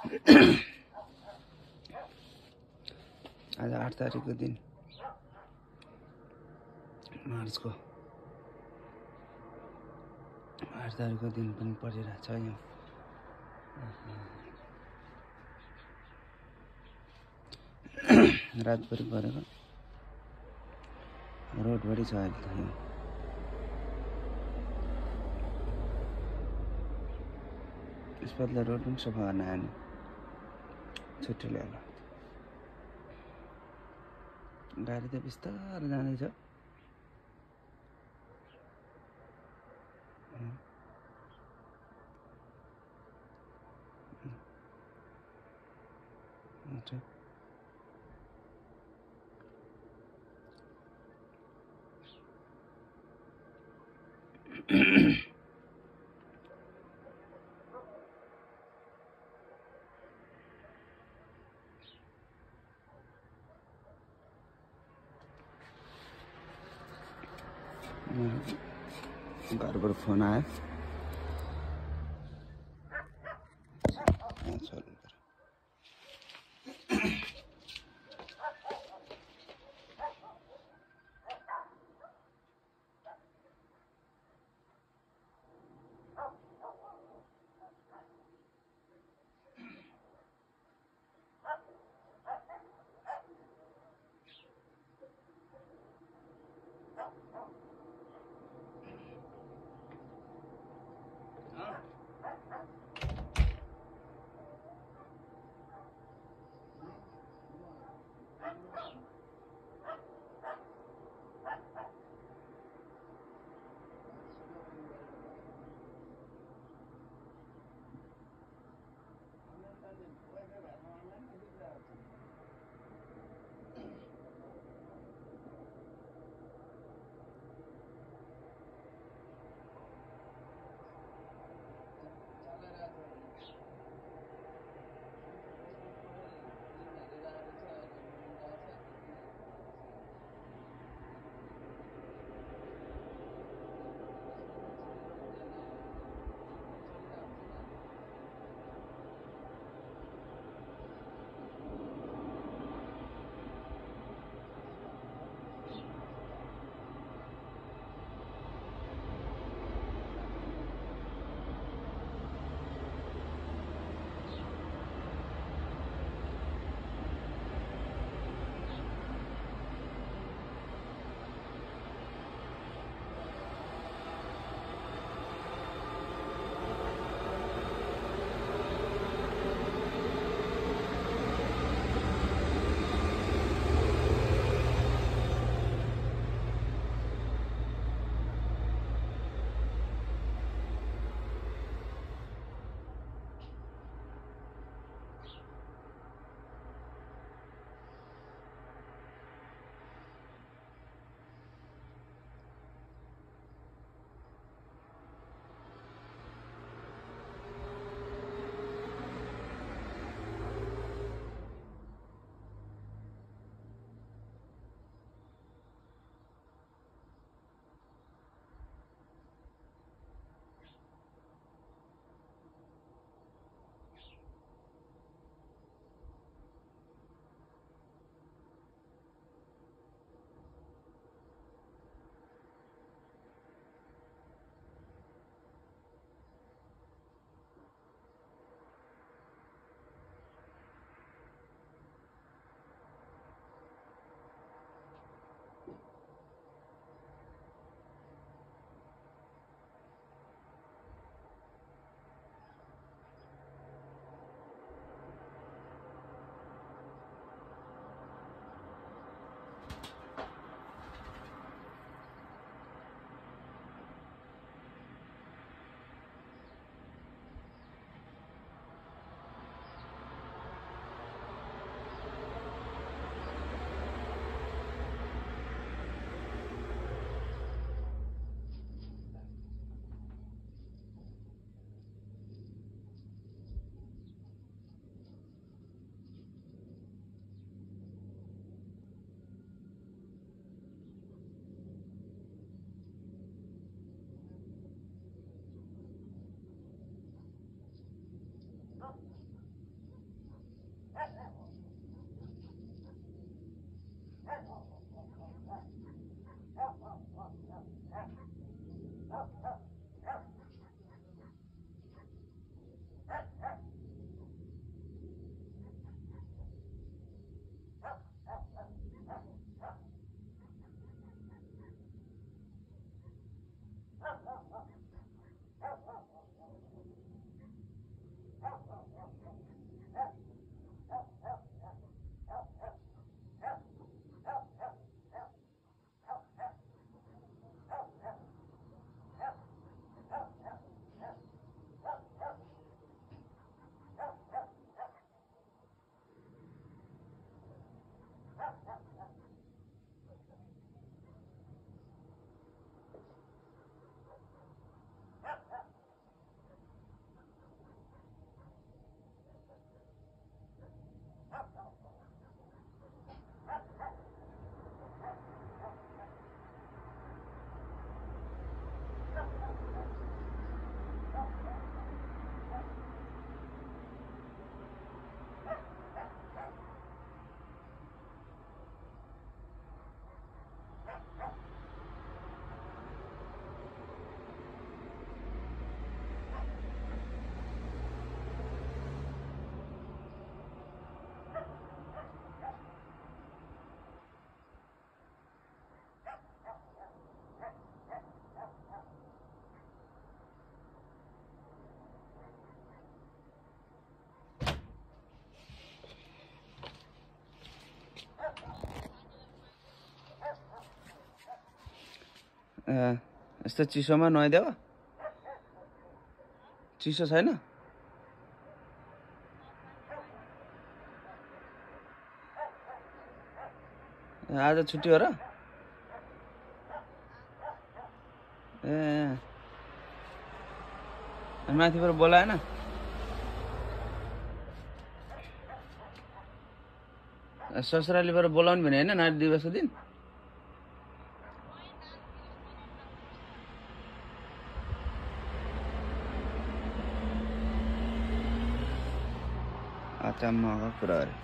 आज आठ तारिकको दिन। मार्चको आठ तारिकको दिन पनि परिरहेको छ यहाँ। रातभरि परेको। रोडभरि छ अहिले त यहाँ यसपालिलाई रोड पनि सफा गर्न आएन छुट्टी ल्याएर गाडी त बिस्तारो जाँदैछ हुन्छ घर पर फ़ोन आया। यस्तो चिसोमा नुहाइदेऊ चिसो छैन आज छुट्टी हो र ए माथिबाट बोलाएन ससुरालीबाट बोलाउनु भने होइन नारी दिवसको दिन até uma hora, claro.